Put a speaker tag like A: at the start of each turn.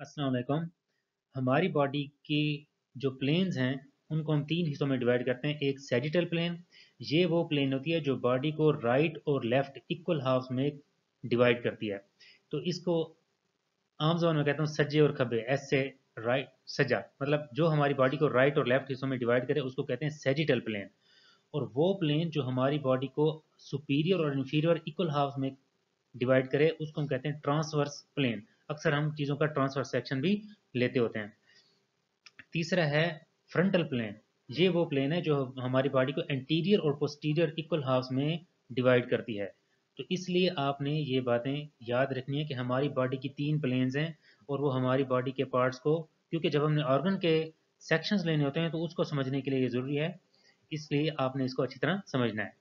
A: अस्सलाम वालेकुम हमारी बॉडी की जो प्लेन्स हैं, उनको हम तीन हिस्सों में डिवाइड करते हैं। एक सेजिटल प्लेन ये वो प्लेन होती है जो बॉडी को राइट और लेफ़्ट इक्वल हाफ़ में डिवाइड करती है। तो इसको आम जबान में कहता हूँ सज्जे और खब्बे, ऐसे राइट सजा मतलब जो हमारी बॉडी को राइट और लेफ़्ट हिस्सों में डिवाइड करे, उसको कहते हैं सेजिटल प्लेन और वो प्लेन जो हमारी बॉडी को सुपीरियर और इन्फीरियर इक्वल हाफ़ में डिवाइड करे, उसको हम कहते हैं ट्रांसवर्स प्लेन अक्सर हम चीज़ों का ट्रांसफ़र सेक्शन भी लेते होते हैं। तीसरा है फ्रंटल प्लेन ये वो प्लेन है जो हमारी बॉडी को एंटीरियर और पोस्टीरियर इक्वल हाफ़ में डिवाइड करती है। तो इसलिए आपने ये बातें याद रखनी है कि हमारी बॉडी की तीन प्लेन्स हैं और वो हमारी बॉडी के पार्ट्स को, क्योंकि जब हमने ऑर्गन के सेक्शंस लेने होते हैं तो उसको समझने के लिए ये ज़रूरी है। इसलिए आपने इसको अच्छी तरह समझना है।